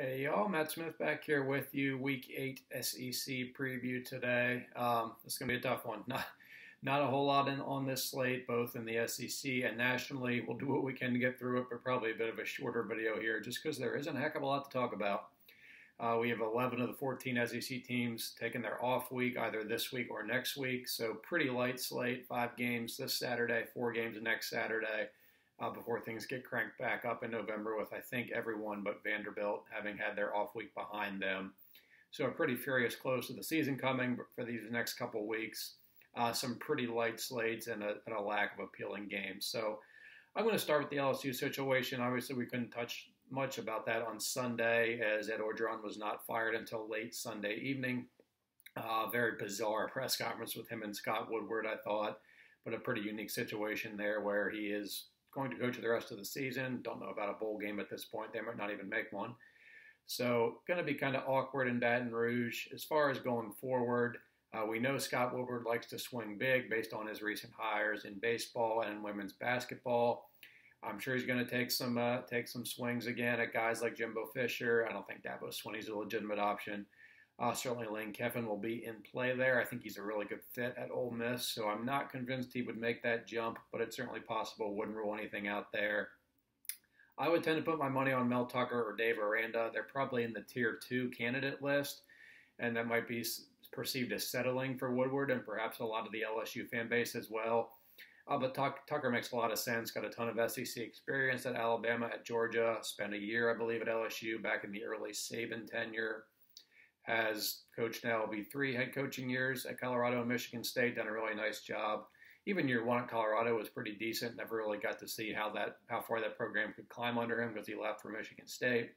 Hey y'all, Matt Smith back here with you. Week eight SEC preview today. Um, it's going to be a tough one. Not not a whole lot in, on this slate, both in the SEC and nationally. We'll do what we can to get through it, but probably a bit of a shorter video here, just because there isn't a heck of a lot to talk about. Uh, we have 11 of the 14 SEC teams taking their off week, either this week or next week. So pretty light slate. Five games this Saturday, four games next Saturday uh, before things get cranked back up in November, with I think everyone but Vanderbilt having had their off week behind them. So a pretty furious close to the season coming for these next couple weeks. Uh, some pretty light slates and a, and a lack of appealing games. So I'm going to start with the LSU situation. Obviously, we couldn't touch much about that on Sunday as Ed Orgeron was not fired until late Sunday evening. Uh, very bizarre press conference with him and Scott Woodward, I thought, but a pretty unique situation there where he is going to go to the rest of the season. Don't know about a bowl game at this point. They might not even make one. So, going to be kind of awkward in Baton Rouge. As far as going forward, uh, we know Scott Woodward likes to swing big based on his recent hires in baseball and in women's basketball. I'm sure he's going to take some uh, take some swings again at guys like Jimbo Fisher. I don't think Dabo Swinney's a legitimate option. Uh, certainly, Lane Kiffin will be in play there. I think he's a really good fit at Ole Miss, so I'm not convinced he would make that jump, but it's certainly possible. Wouldn't rule anything out there. I would tend to put my money on Mel Tucker or Dave Aranda. They're probably in the tier two candidate list, and that might be perceived as settling for Woodward and perhaps a lot of the LSU fan base as well. Uh, but Tucker makes a lot of sense. Got a ton of SEC experience at Alabama, at Georgia. Spent a year, I believe, at LSU back in the early Saban tenure has coached now will be three head coaching years at Colorado and Michigan State, done a really nice job. Even year one at Colorado was pretty decent. Never really got to see how that how far that program could climb under him because he left for Michigan State.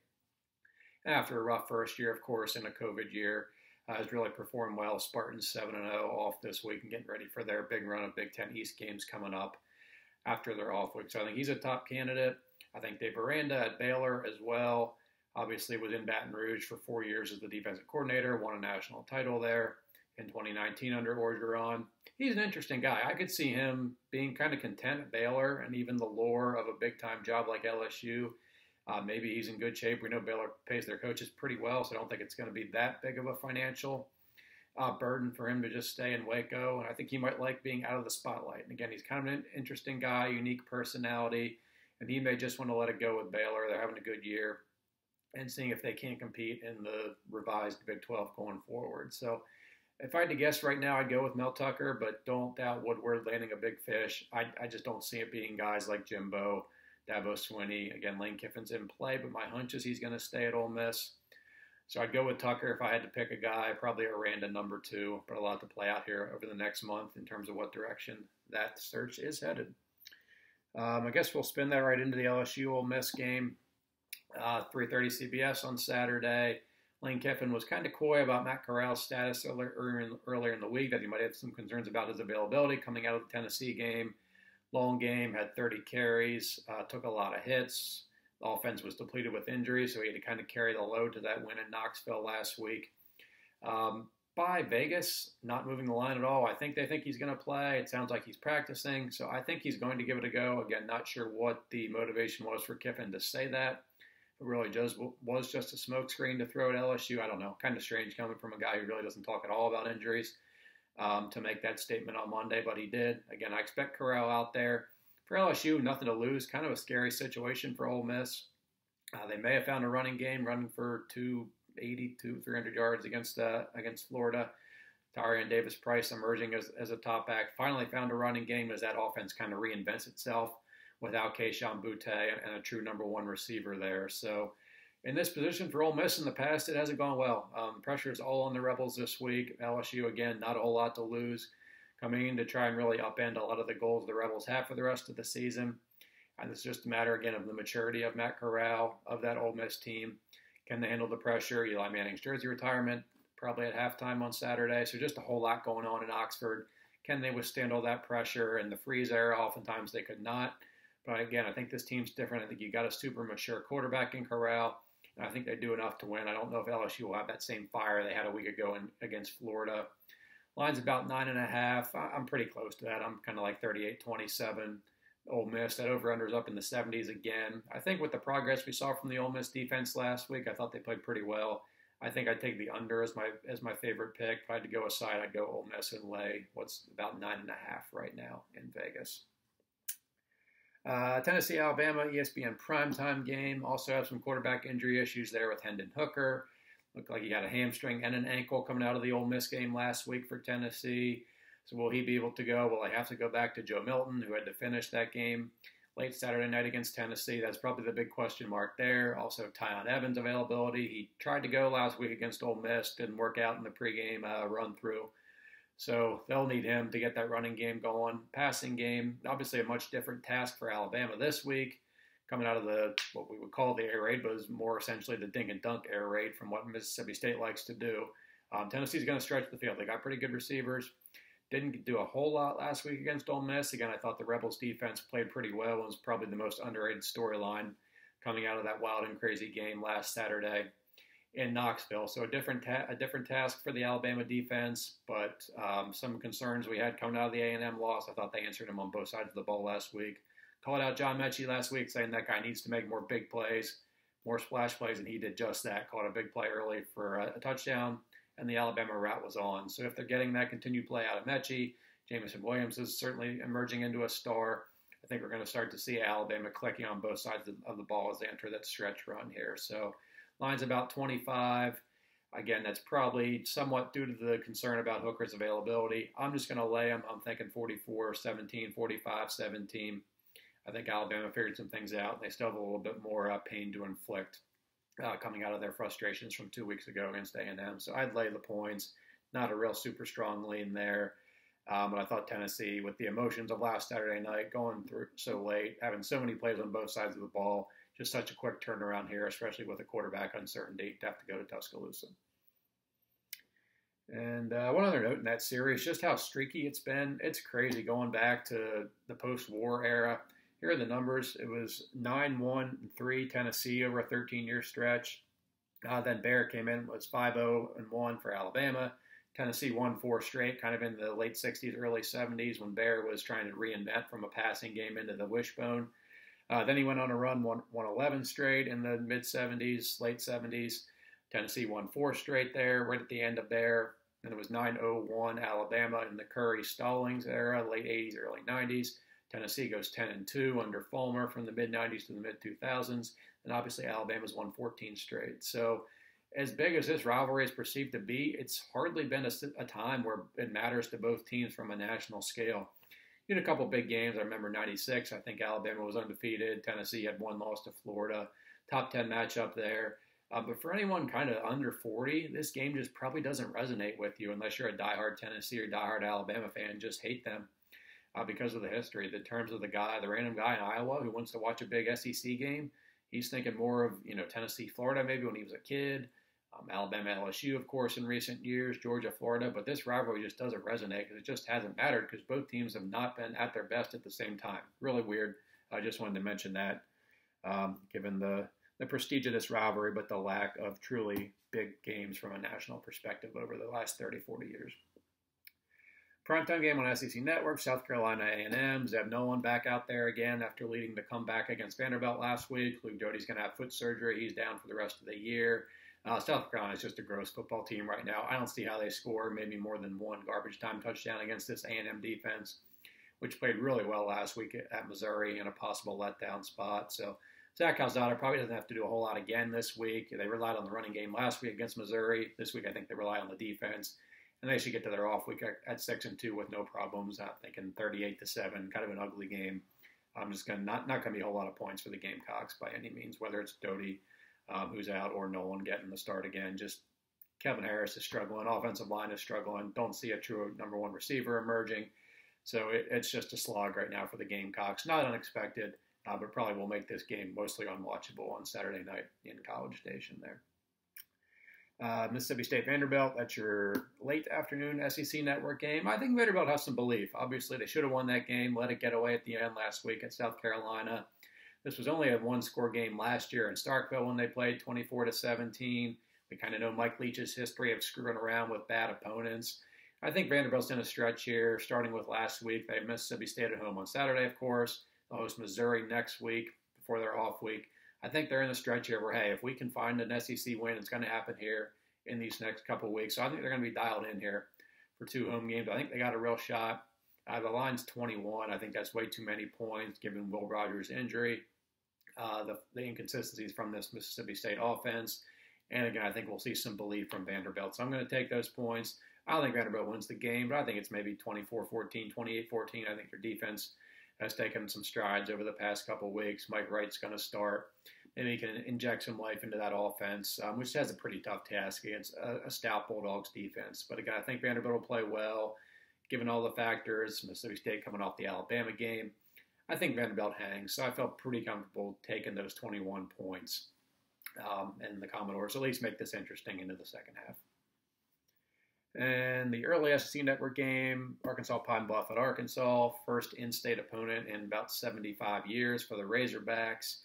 After a rough first year, of course, in a COVID year, uh, has really performed well. Spartans seven and zero oh off this week and getting ready for their big run of Big Ten East games coming up after their off week. So I think he's a top candidate. I think Dave Aranda at Baylor as well. Obviously, was in Baton Rouge for four years as the defensive coordinator, won a national title there in 2019 under Orgeron. He's an interesting guy. I could see him being kind of content at Baylor and even the lure of a big time job like LSU. Uh, maybe he's in good shape. We know Baylor pays their coaches pretty well, so I don't think it's going to be that big of a financial uh, burden for him to just stay in Waco. And I think he might like being out of the spotlight. And again, he's kind of an interesting guy, unique personality, and he may just want to let it go with Baylor. They're having a good year and seeing if they can't compete in the revised Big 12 going forward. So if I had to guess right now, I'd go with Mel Tucker, but don't doubt Woodward landing a big fish. I, I just don't see it being guys like Jimbo, Dabo Swinney. Again, Lane Kiffin's in play, but my hunch is he's going to stay at Ole Miss. So I'd go with Tucker if I had to pick a guy, probably Aranda number two, but a lot to play out here over the next month in terms of what direction that search is headed. Um, I guess we'll spin that right into the LSU Ole Miss game uh, 3:30 CBS on Saturday. Lane Kiffin was kind of coy about Matt Corral's status earlier in, earlier in the week that he might have some concerns about his availability coming out of the Tennessee game. Long game, had 30 carries, uh, took a lot of hits. The offense was depleted with injuries, so he had to kind of carry the load to that win in Knoxville last week. Um, by Vegas, not moving the line at all. I think they think he's going to play. It sounds like he's practicing, so I think he's going to give it a go. Again, not sure what the motivation was for Kiffin to say that really just was just a smokescreen to throw at LSU. I don't know, kind of strange coming from a guy who really doesn't talk at all about injuries um, to make that statement on Monday, but he did. Again, I expect Corral out there for LSU. Nothing to lose. Kind of a scary situation for Ole Miss. Uh, they may have found a running game, running for 280 to 300 yards against uh, against Florida. Tyrion Davis Price emerging as, as a top back. Finally found a running game as that offense kind of reinvents itself without Kayshon Boutte and a true number one receiver there. So in this position for Ole Miss in the past, it hasn't gone well. Um, pressure is all on the Rebels this week. LSU, again, not a whole lot to lose, coming in to try and really upend a lot of the goals the Rebels have for the rest of the season. And it's just a matter, again, of the maturity of Matt Corral, of that Ole Miss team. Can they handle the pressure? Eli Manning's jersey retirement, probably at halftime on Saturday. So just a whole lot going on in Oxford. Can they withstand all that pressure? And the Freeze era, oftentimes they could not. But again, I think this team's different. I think you got a super mature quarterback in Corral, and I think they do enough to win. I don't know if LSU will have that same fire they had a week ago in, against Florida. Line's about nine and a half. I'm pretty close to that. I'm kind of like 38 27. Ole Miss. That over under is up in the 70s again. I think with the progress we saw from the Ole Miss defense last week, I thought they played pretty well. I think I'd take the under as my as my favorite pick. If I had to go aside, I'd go Ole Miss and lay what's about nine and a half right now in Vegas. Uh, Tennessee, Alabama, ESPN primetime game. Also have some quarterback injury issues there with Hendon Hooker. Looked like he had a hamstring and an ankle coming out of the Ole Miss game last week for Tennessee. So will he be able to go? Will I have to go back to Joe Milton, who had to finish that game late Saturday night against Tennessee? That's probably the big question mark there. Also, Tiyon Evans' availability. He tried to go last week against Ole Miss, didn't work out in the pregame uh, run through. So they'll need him to get that running game going. Passing game, obviously a much different task for Alabama this week, coming out of the what we would call the air raid, but is more essentially the dink and dunk air raid from what Mississippi State likes to do. Um, Tennessee's going to stretch the field. They got pretty good receivers. Didn't do a whole lot last week against Ole Miss. Again, I thought the Rebels defense played pretty well. It was probably the most underrated storyline coming out of that wild and crazy game last Saturday in Knoxville. So a different ta- a different task for the Alabama defense, but um, some concerns we had coming out of the A&M loss. I thought they answered them on both sides of the ball last week. Called out John Metchie last week, saying that guy needs to make more big plays, more splash plays, and he did just that. Caught a big play early for a, a touchdown, and the Alabama route was on. So if they're getting that continued play out of Metchie, Jameson Williams is certainly emerging into a star. I think we're going to start to see Alabama clicking on both sides of the ball as they enter that stretch run here. So Line's about 25. Again, that's probably somewhat due to the concern about Hooker's availability. I'm just going to lay them. I'm thinking 44 17, 45 17. I think Alabama figured some things out. They still have a little bit more uh, pain to inflict uh, coming out of their frustrations from two weeks ago against A&M. So I'd lay the points. Not a real super strong lean there. Um, but I thought Tennessee, with the emotions of last Saturday night, going through so late, having so many plays on both sides of the ball, just such a quick turnaround here, especially with a quarterback uncertainty to have to go to Tuscaloosa. And uh, one other note in that series, just how streaky it's been. It's crazy going back to the post-war era. Here are the numbers. It was 9-1 3 Tennessee over a 13-year stretch. Uh, then Bear came in was 5-0 and 1 for Alabama. Tennessee won four straight, kind of in the late 60s, early 70s, when Bear was trying to reinvent from a passing game into the wishbone. Uh, then he went on a run, won, won 11 straight in the mid 70s, late 70s. Tennessee won four straight there, right at the end of there. And it was 901 Alabama in the Curry Stallings era, late 80s, early 90s. Tennessee goes 10 and 2 under Fulmer from the mid 90s to the mid 2000s. And obviously, Alabama's won 14 straight. So, as big as this rivalry is perceived to be, it's hardly been a, a time where it matters to both teams from a national scale a couple big games. I remember '96. I think Alabama was undefeated. Tennessee had one loss to Florida. Top 10 matchup there. Uh, but for anyone kind of under 40, this game just probably doesn't resonate with you unless you're a diehard Tennessee or diehard Alabama fan. Just hate them uh, because of the history. The terms of the guy, the random guy in Iowa who wants to watch a big SEC game, he's thinking more of you know Tennessee, Florida maybe when he was a kid. Um, Alabama, LSU, of course, in recent years, Georgia, Florida, but this rivalry just doesn't resonate because it just hasn't mattered because both teams have not been at their best at the same time. Really weird. I just wanted to mention that, um, given the the prestige of this rivalry, but the lack of truly big games from a national perspective over the last 30, 40 years. Primetime game on SEC Network, South Carolina A&M. Zeb Noland back out there again after leading the comeback against Vanderbilt last week. Luke Doty's going to have foot surgery. He's down for the rest of the year. Uh, South Carolina is just a gross football team right now. I don't see how they score maybe more than one garbage time touchdown against this A&M defense, which played really well last week at Missouri in a possible letdown spot. So Zach Calzada probably doesn't have to do a whole lot again this week. They relied on the running game last week against Missouri. This week, I think they rely on the defense, and they should get to their off week at six and two with no problems. I'm thinking 38 to seven, kind of an ugly game. I'm just gonna not not gonna be a whole lot of points for the Gamecocks by any means, whether it's Doty um, who's out, or Noland getting the start again. Just Kevin Harris is struggling. Offensive line is struggling. Don't see a true number one receiver emerging. So it, it's just a slog right now for the Gamecocks. Not unexpected, uh, but probably will make this game mostly unwatchable on Saturday night in College Station there. Uh, Mississippi State Vanderbilt, that's your late afternoon SEC network game. I think Vanderbilt has some belief. Obviously, they should have won that game, let it get away at the end last week at South Carolina. This was only a one score game last year in Starkville when they played 24 to 17. We kind of know Mike Leach's history of screwing around with bad opponents. I think Vanderbilt's in a stretch here, starting with last week. They have Mississippi State at home on Saturday, of course. They'll host Missouri next week before their off week. I think they're in a stretch here where, hey, if we can find an SEC win, it's going to happen here in these next couple weeks. So I think they're going to be dialed in here for two home games. I think they got a real shot. Uh, the line's 21. I think that's way too many points given Will Rogers' injury, uh, the, the inconsistencies from this Mississippi State offense. And again, I think we'll see some belief from Vanderbilt. So I'm going to take those points. I think Vanderbilt wins the game, but I think it's maybe 24 14, 28 14. I think their defense has taken some strides over the past couple weeks. Mike Wright's going to start. Maybe he can inject some life into that offense, um, which has a pretty tough task against a, a, stout Bulldogs defense. But again, I think Vanderbilt will play well, given all the factors. Mississippi State coming off the Alabama game. I think Vanderbilt hangs, so I felt pretty comfortable taking those 21 points. Um, and the Commodores at least make this interesting into the second half. And the early SEC network game, Arkansas Pine Bluff at Arkansas, first in-state opponent in about 75 years for the Razorbacks.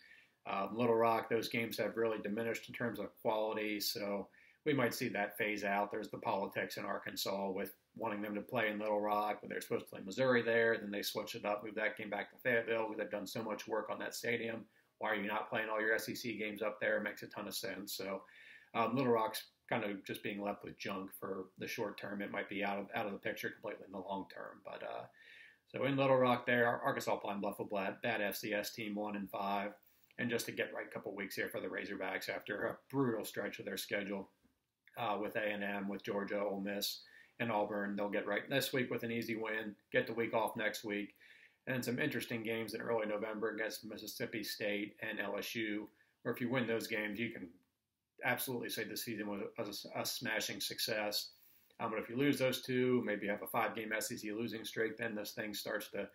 Um, Little Rock, those games have really diminished in terms of quality, so we might see that phase out. There's the politics in Arkansas with wanting them to play in Little Rock, but they're supposed to play Missouri there. Then they switched it up, moved that game back to Fayetteville they've done so much work on that stadium. Why are you not playing all your SEC games up there? It makes a ton of sense. So um, Little Rock's kind of just being left with junk for the short term. It might be out of out of the picture completely in the long term. But uh, so in Little Rock, there, Arkansas Pine Bluff will bad, bad FCS team one and five, and just to get right a couple weeks here for the Razorbacks after a brutal stretch of their schedule uh, with A and M, with Georgia, Ole Miss, and Auburn. They'll get right this week with an easy win. Get the week off next week. And some interesting games in early November against Mississippi State and LSU, where if you win those games, you can absolutely say the season was a, a smashing success. Um, but if you lose those two, maybe you have a five-game SEC losing streak, then this thing starts to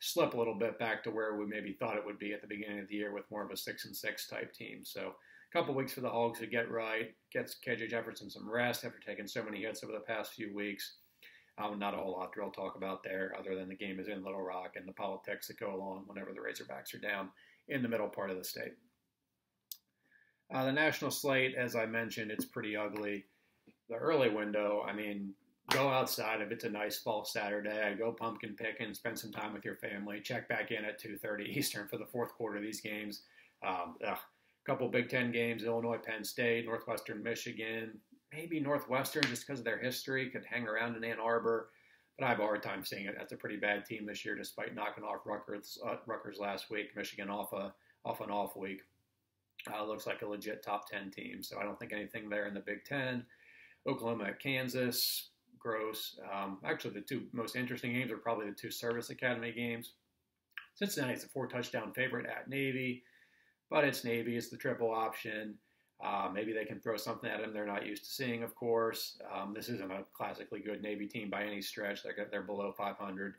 slip a little bit back to where we maybe thought it would be at the beginning of the year with more of a six and six type team. So couple weeks for the Hogs to get right, gets KJ Jefferson some rest after taking so many hits over the past few weeks. Um, not a whole lot to talk about there, other than the game is in Little Rock and the politics that go along whenever the Razorbacks are down in the middle part of the state. Uh, the national slate, as I mentioned, it's pretty ugly. The early window, I mean, go outside if it's a nice fall Saturday. Go pumpkin picking, spend some time with your family. Check back in at 2:30 Eastern for the fourth quarter of these games. Um, a couple Big Ten games: Illinois, Penn State, Northwestern, Michigan. Maybe Northwestern, just because of their history, could hang around in Ann Arbor. But I have a hard time seeing it. That's a pretty bad team this year, despite knocking off Rutgers, uh, Rutgers last week. Michigan off a off an off week. Uh, looks like a legit top 10 team. So I don't think anything there in the Big Ten. Oklahoma Kansas, gross. Um, actually, the two most interesting games are probably the two Service Academy games. Cincinnati's a four touchdown favorite at Navy, but it's Navy. It's the triple option. Uh, maybe they can throw something at them they're not used to seeing, of course. Um, this isn't a classically good Navy team by any stretch. They're, they're below 500.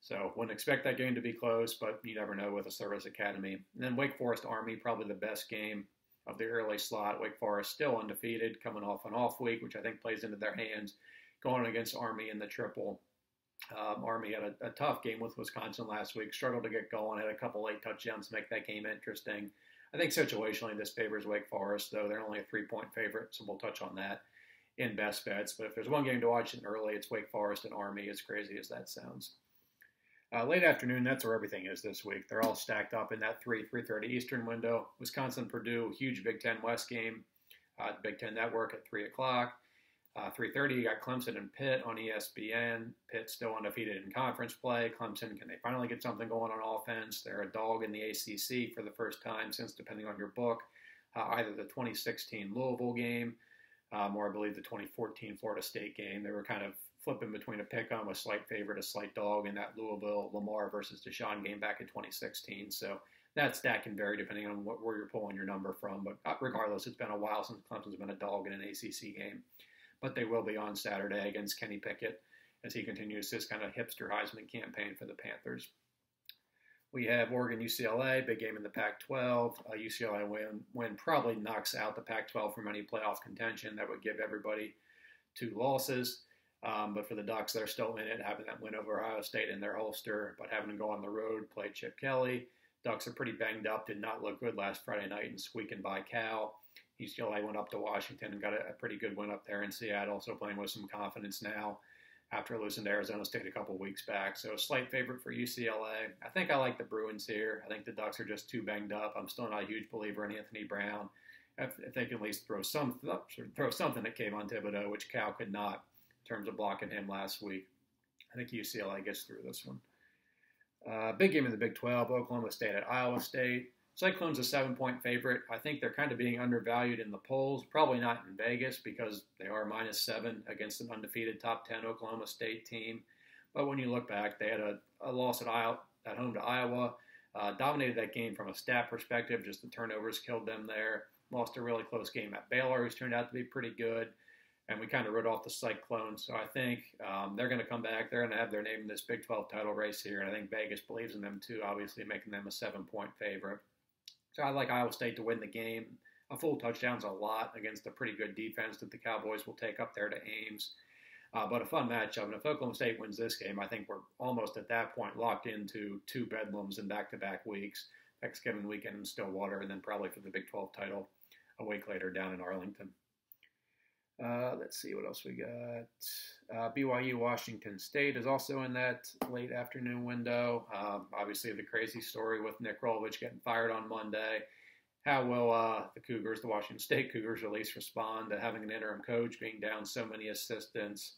So wouldn't expect that game to be close, but you never know with a service academy. And then Wake Forest Army, probably the best game of the early slot. Wake Forest still undefeated, coming off an off week, which I think plays into their hands, going against Army in the triple. Um, Army had a, a, tough game with Wisconsin last week, struggled to get going, had a couple late touchdowns to make that game interesting. I think situationally this favors Wake Forest, though they're only a three point favorite, so we'll touch on that in best bets. But if there's one game to watch in early, it's Wake Forest and Army, as crazy as that sounds. Uh, late afternoon, that's where everything is this week. They're all stacked up in that 3, 3.30 Eastern window. Wisconsin, Purdue, huge Big Ten West game. Uh, Big Ten Network at 3 o'clock. Uh, 3.30, you got Clemson and Pitt on ESPN. Pitt still undefeated in conference play. Clemson, can they finally get something going on offense? They're a dog in the ACC for the first time since, depending on your book, uh, either the 2016 Louisville game um, or I believe the 2014 Florida State game. They were kind of flipping between a pick 'em, a slight favorite, a slight dog, in that Louisville Lamar versus Deshaun game back in 2016. So that stat can vary depending on what, where you're pulling your number from. But uh, regardless, it's been a while since Clemson's been a dog in an ACC game. But they will be on Saturday against Kenny Pickett as he continues his kind of hipster Heisman campaign for the Panthers. We have Oregon UCLA, big game in the Pac 12. Uh, UCLA win, win probably knocks out the Pac 12 from any playoff contention. That would give everybody two losses. Um, but for the Ducks, they're still in it, having that win over Ohio State in their holster, but having to go on the road, play Chip Kelly. Ducks are pretty banged up, did not look good last Friday night and squeaking by Cal. UCLA went up to Washington and got a, a pretty good win up there in Seattle, so playing with some confidence now. after losing to Arizona State a couple weeks back. So, a slight favorite for UCLA. I think I like the Bruins here. I think the Ducks are just too banged up. I'm still not a huge believer in Anthony Brown. If, if they can at least throw some throw something at Kayvon Thibodeaux, which Cal could not in terms of blocking him last week. I think UCLA gets through this one. Uh, big game in the Big 12, Oklahoma State at Iowa State. Cyclones a seven point favorite. I think they're kind of being undervalued in the polls. Probably not in Vegas because they are minus seven against an undefeated top 10 Oklahoma State team. But when you look back, they had a, a loss at, Iowa, at home to Iowa. Uh, dominated that game from a stat perspective. Just the turnovers killed them there. Lost a really close game at Baylor, who's turned out to be pretty good. And we kind of wrote off the Cyclones. So I think um, they're going to come back. They're going to have their name in this Big 12 title race here. And I think Vegas believes in them too, obviously making them a seven point favorite. So I like Iowa State to win the game. A full touchdown's a lot against a pretty good defense that the Cowboys will take up there to Ames. Uh, but a fun matchup. And if Oklahoma State wins this game, I think we're almost at that point locked into two bedlams in back to back weeks Thanksgiving weekend in Stillwater, and then probably for the Big 12 title a week later down in Arlington. Uh, let's see what else we got. Uh, BYU Washington State is also in that late afternoon window. Um, obviously, the crazy story with Nick Rolovich getting fired on Monday. How will uh, the Cougars, the Washington State Cougars, at least respond to having an interim coach being down so many assistants?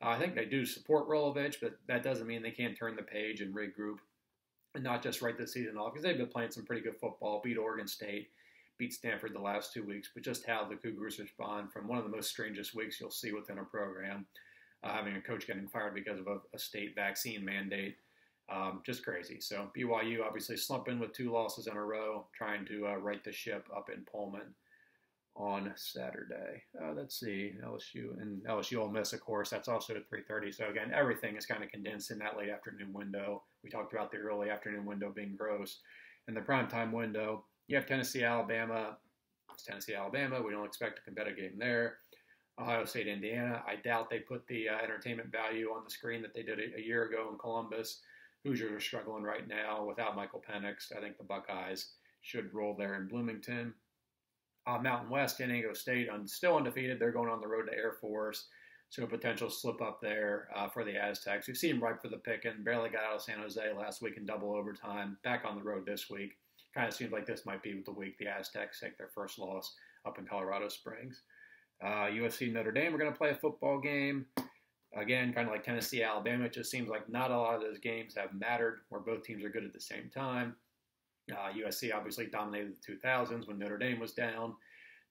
I think they do support Rolovich, but that doesn't mean they can't turn the page and regroup and not just write the season off because they've been playing some pretty good football, beat Oregon State beat Stanford the last two weeks, but just how the Cougars respond from one of the most strangest weeks you'll see within a program, uh, having a coach getting fired because of a, a state vaccine mandate. Um, just crazy. So BYU obviously slumping with two losses in a row, trying to uh, right the ship up in Pullman on Saturday. Uh, let's see, LSU and LSU Ole Miss, of course. That's also at 3:30. So again, everything is kind of condensed in that late afternoon window. We talked about the early afternoon window being gross, and the prime time window you have Tennessee, Alabama. It's Tennessee, Alabama. We don't expect a competitive game there. Ohio State, Indiana. I doubt they put the uh, entertainment value on the screen that they did a, a, year ago in Columbus. Hoosiers are struggling right now without Michael Penix. I think the Buckeyes should roll there in Bloomington. Uh, Mountain West, San Diego State, un- still undefeated. They're going on the road to Air Force. So a potential slip up there uh, for the Aztecs, who them ripe for the pick and Barely got out of San Jose last week in double overtime. Back on the road this week kind of seems like this might be the week the Aztecs take their first loss up in Colorado Springs. Uh, USC Notre Dame are going to play a football game. Again, kind of like Tennessee Alabama, it just seems like not a lot of those games have mattered where both teams are good at the same time. Uh, USC obviously dominated the 2000s when Notre Dame was down.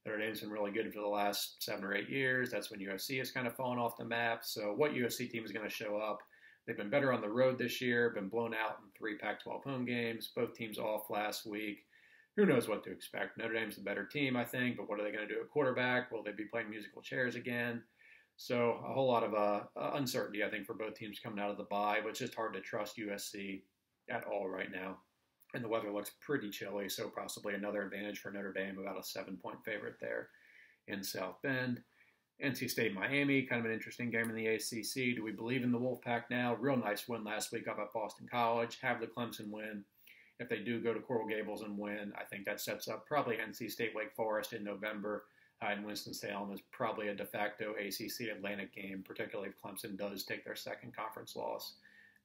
Notre Dame's been really good for the last seven or eight years. That's when USC has kind of fallen off the map. So, what USC team is going to show up? They've been better on the road this year, been blown out in three Pac 12 home games, both teams off last week. Who knows what to expect? Notre Dame's the better team, I think, but what are they going to do at quarterback? Will they be playing musical chairs again? So, a whole lot of uh, uh, uncertainty, I think, for both teams coming out of the bye, but it's just hard to trust USC at all right now. And the weather looks pretty chilly, so possibly another advantage for Notre Dame, about a seven point favorite there in South Bend. NC State, Miami, kind of an interesting game in the ACC. Do we believe in the Wolfpack now? Real nice win last week up at Boston College. Have the Clemson win. If they do go to Coral Gables and win, I think that sets up probably NC State Wake Forest in November. Uh, and Winston-Salem is probably a de facto ACC Atlantic game, particularly if Clemson does take their second conference loss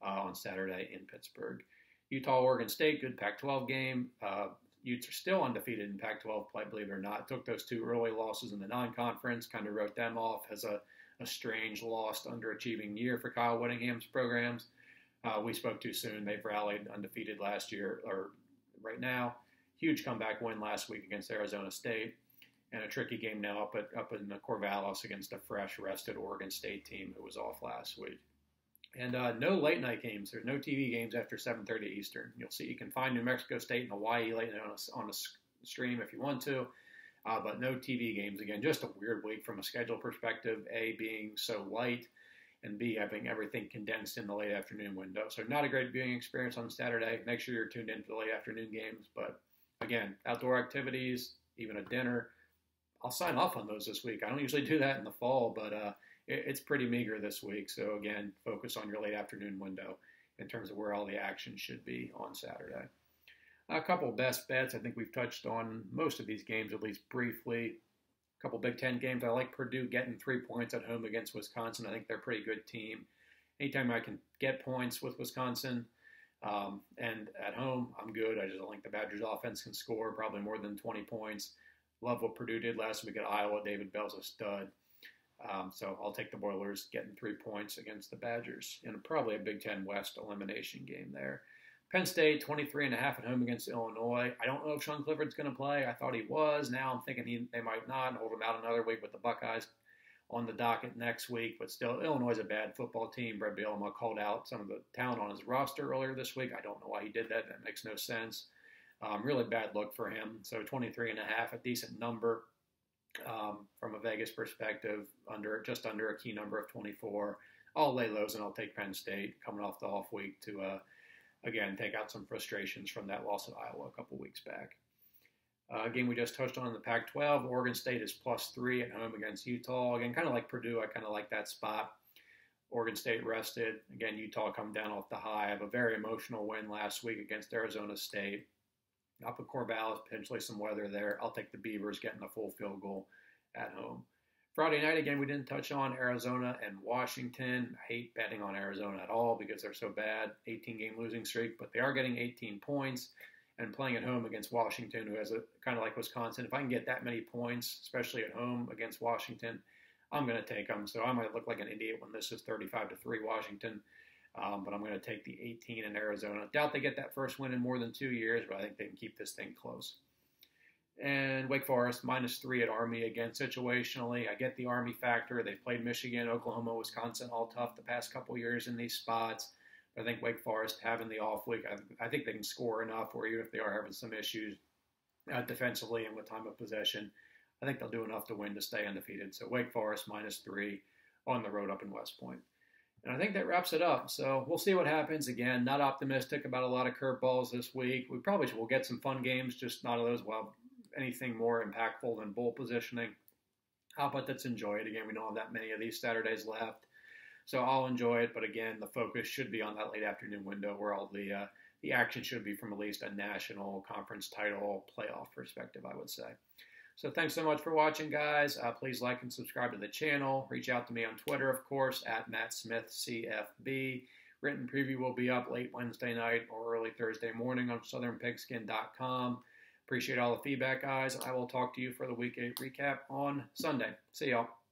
uh, on Saturday in Pittsburgh. Utah, Oregon State, good Pac-12 game. Uh, Utes are still undefeated in Pac 12 play, believe it or not. Took those two early losses in the non conference, kind of wrote them off as a, a strange, lost, underachieving year for Kyle Whittingham's programs. Uh, we spoke too soon. They've rallied undefeated last year, or right now. Huge comeback win last week against Arizona State, and a tricky game now up at up in the Corvallis against a fresh, rested Oregon State team who was off last week. And uh, no late night games. There's no TV games after 7:30 Eastern. You'll see you can find New Mexico State and Hawaii late night on a, on a stream if you want to, uh, but no TV games. Again, just a weird week from a schedule perspective. A being so light, and B having everything condensed in the late afternoon window. So not a great viewing experience on Saturday. Make sure you're tuned in for the late afternoon games. But again, outdoor activities, even a dinner. I'll sign off on those this week. I don't usually do that in the fall, but uh, it's pretty meager this week. So again, focus on your late afternoon window in terms of where all the action should be on Saturday. A couple best bets. I think we've touched on most of these games at least briefly. A couple Big Ten games. I like Purdue getting three points at home against Wisconsin. I think they're a pretty good team. Anytime I can get points with Wisconsin um, and at home, I'm good. I just don't think the Badgers offense can score probably more than 20 points. Love what Purdue did last week at Iowa. David Bell's a stud. Um, so I'll take the Boilers getting three points against the Badgers in probably a Big Ten West elimination game there. Penn State 23 and a half at home against Illinois. I don't know if Sean Clifford's going to play. I thought he was. Now I'm thinking he, they might not and hold him out another week with the Buckeyes on the docket next week. But still, Illinois is a bad football team. Bret Bielema called out some of the talent on his roster earlier this week. I don't know why he did that. That makes no sense. Um, really bad look for him. So 23 and a half, a decent number um, from a Vegas perspective, under just under a key number of 24. I'll lay lows and I'll take Penn State coming off the off week to uh, again take out some frustrations from that loss at Iowa a couple weeks back. Uh, game we just touched on in the Pac-12. Oregon State is plus three at home against Utah. Again, kind of like Purdue, I kind of like that spot. Oregon State rested. Again, Utah come down off the high of a very emotional win last week against Arizona State. Up at Corvallis, potentially some weather there. I'll take the Beavers getting a full field goal at home. Friday night, again, we didn't touch on Arizona and Washington. I hate betting on Arizona at all because they're so bad. 18 game losing streak, but they are getting 18 points and playing at home against Washington, who has a kind of like Wisconsin. If I can get that many points, especially at home against Washington, I'm going to take them. So I might look like an idiot when this is 35 to 3 Washington. Um, but I'm going to take the 18 in Arizona. Doubt they get that first win in more than two years, but I think they can keep this thing close. And Wake Forest minus three at Army again situationally. I get the Army factor. They've played Michigan, Oklahoma, Wisconsin all tough the past couple years in these spots. But I think Wake Forest having the off week, I, I think they can score enough. Or even if they are having some issues uh, defensively and with time of possession, I think they'll do enough to win to stay undefeated. So Wake Forest minus three on the road up in West Point. And I think that wraps it up. So we'll see what happens. Again, not optimistic about a lot of curveballs this week. We probably will get some fun games, just not of those. Well, anything more impactful than bowl positioning. How about let's enjoy it. Again, we don't have that many of these Saturdays left. So I'll enjoy it, but again, the focus should be on that late afternoon window where all the uh, the action should be from at least a national conference title playoff perspective, I would say. So thanks so much for watching, guys. Uh, please like and subscribe to the channel. Reach out to me on Twitter, of course, at Matt Smith CFB. Written preview will be up late Wednesday night or early Thursday morning on SouthernPigskin.com. Appreciate all the feedback, guys. I will talk to you for the Week 8 recap on Sunday. See y'all.